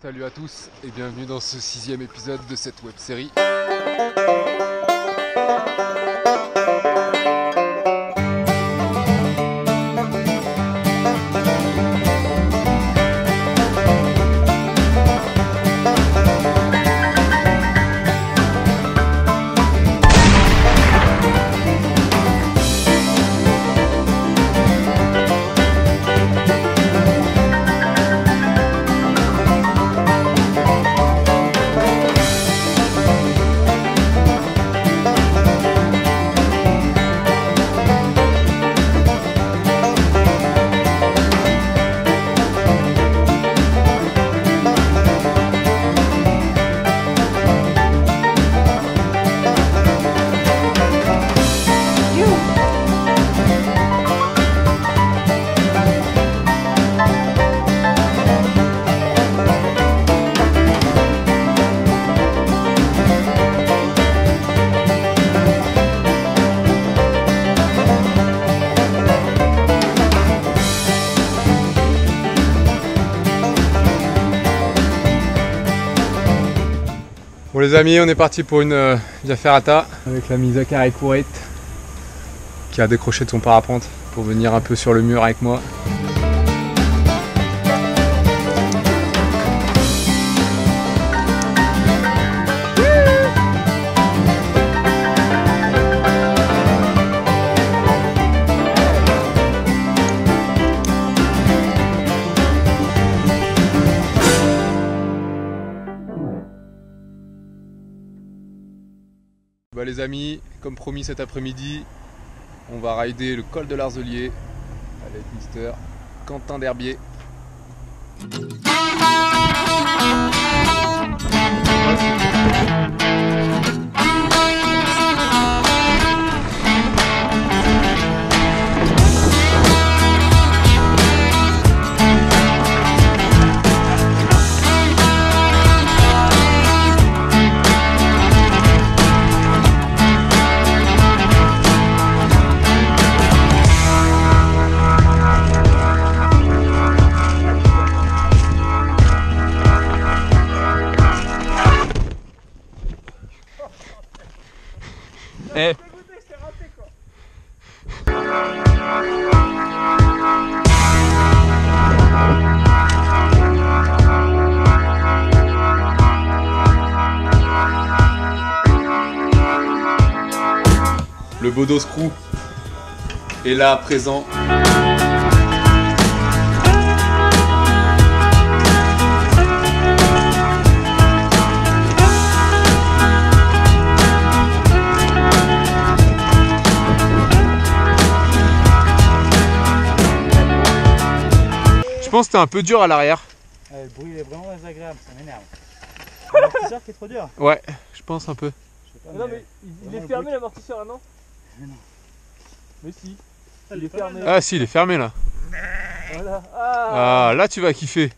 Salut à tous et bienvenue dans ce sixième épisode de cette web série. Bon les amis, on est parti pour une euh, via ferrata avec l'ami Zachary Couret qui a décroché de son parapente pour venir un peu sur le mur avec moi. Bah les amis, comme promis cet après-midi, on va rider le col de l'Arzelier avec Mister Quentin Derbier. Eh Le Bodo Screw est là présent. Je pense que t'es un peu dur à l'arrière. Ouais, le bruit est vraiment désagréable, ça m'énerve. L'amortisseur qui est trop dur. Ouais, je pense un peu. Je sais pas, Mais non mais il, est fermé l'amortisseur là non Mais non. Mais si. Ça, Il est fermé. Ah si, il est fermé là. Voilà. Ah, Ah, là tu vas kiffer.